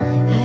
Yeah.